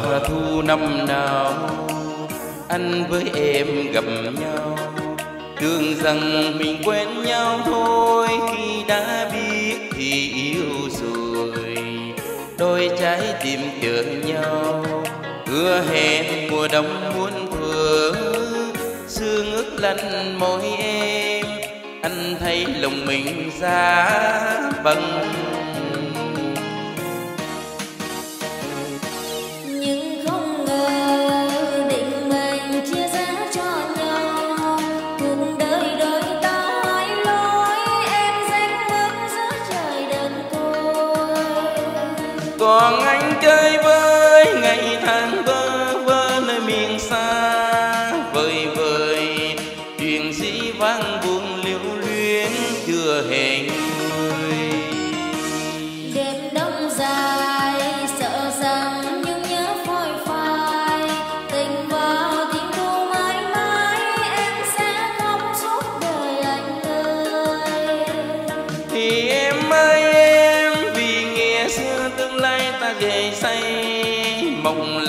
mùa thu năm nào, anh với em gặp nhau. Tưởng rằng mình quen nhau thôi, khi đã biết thì yêu rồi. Đôi trái tim chờ nhau, hứa hẹn mùa đông muôn thuở. Sương ướt lạnh môi em, anh thấy lòng mình giá bằng. Còn anh chơi với ngày tháng vơ vơ nơi miền xa. Vời vời, chuyện dĩ vang buồn liêu luyến, chưa hề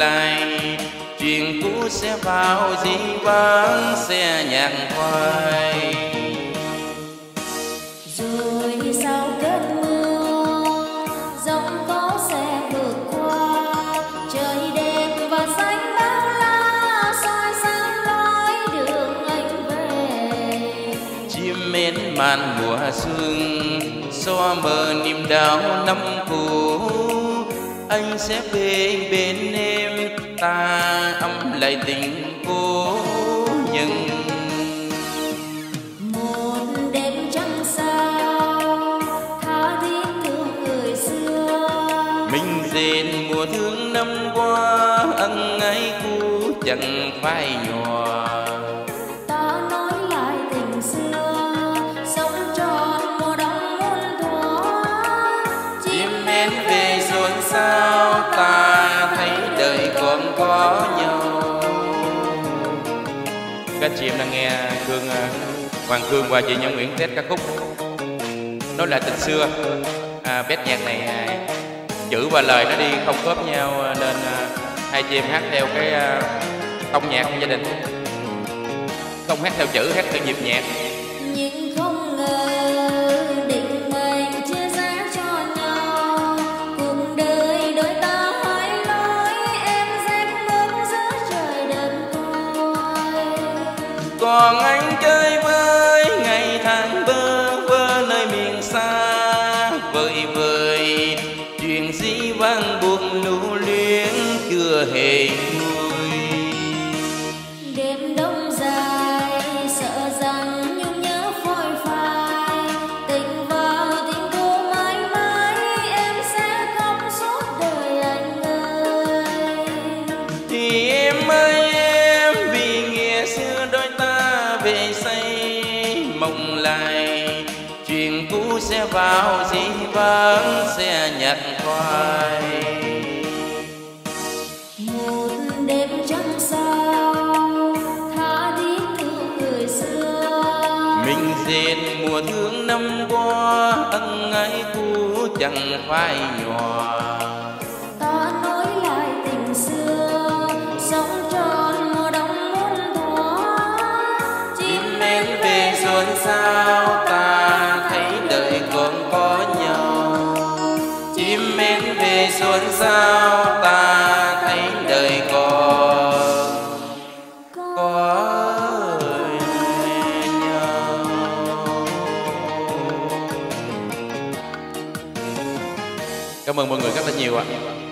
lại. Chuyện cũ sẽ vào dĩ vãng sẽ nhạc khoai. Rồi sau cơn mưa giông tố sẽ vượt qua. Trời đẹp và xanh bao la soi sáng lối đường anh về. Chim mến màn mùa xuân xóa mờ niềm đau năm cũ. Anh sẽ về bên em ta âm lại tình cố nhân một đêm trăng sao tha thiết thương người xưa. mình rền mùa thương năm qua ân ái cũ chẳng phai nhòa các chị em đang nghe Cương à, Hoàng Cương và chị Nhân Nguyễn test ca khúc. Đó là tình xưa. À, bét nhạc này à, chữ và lời nó đi không khớp nhau à, nên à, hai chị em hát theo cái à, tông nhạc của gia đình. Không hát theo chữ hát theo nhịp nhạc. Vào dĩ vãng sẽ nhặt khoai thương năm qua ân ái cũ chẳng phai nhòa. Ta nói lại tình xưa sống tròn mùa đông muôn thuở. Chim én về xuân sao ta thấy đời còn có nhau? Chim én về xuân sao ta cảm ơn mọi người rất là nhiều ạ.